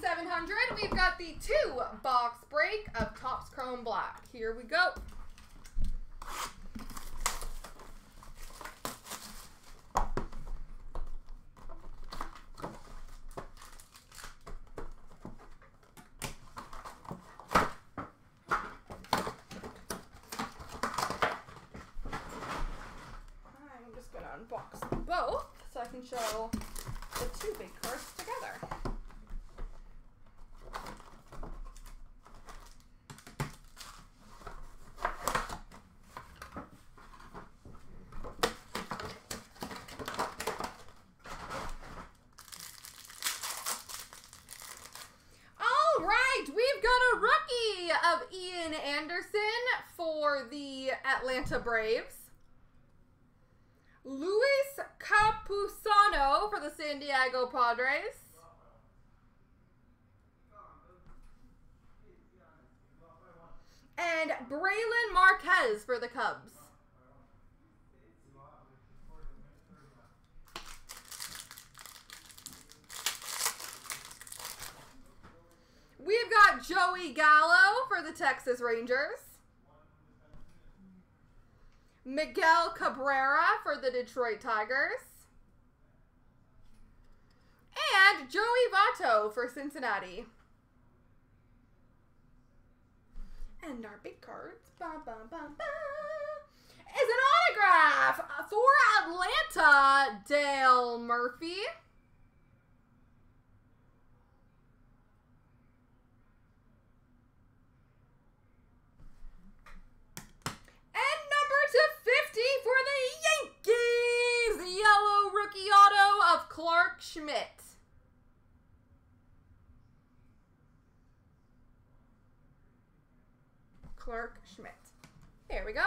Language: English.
700, we've got the two box break of Topps Chrome Black. Here we go. I'm just going to unbox both so I can show the two big cards of Ian Anderson for the Atlanta Braves. Luis Campusano for the San Diego Padres. And Brailyn Marquez for the Cubs. We've Joey Gallo for the Texas Rangers. Miguel Cabrera for the Detroit Tigers. And Joey Votto for Cincinnati. And our big cards ba, ba, ba, ba, is an autograph for Atlanta, Dale Murphy. And number to 50 for the Yankees, yellow rookie auto of Clark Schmidt. Clark Schmidt. There we go.